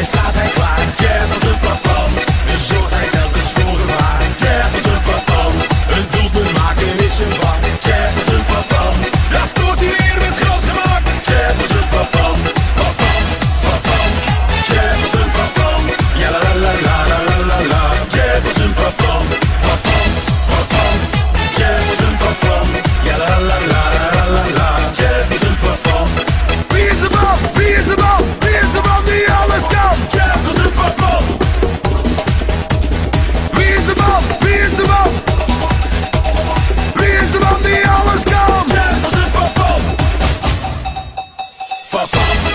l'estate fa, fa.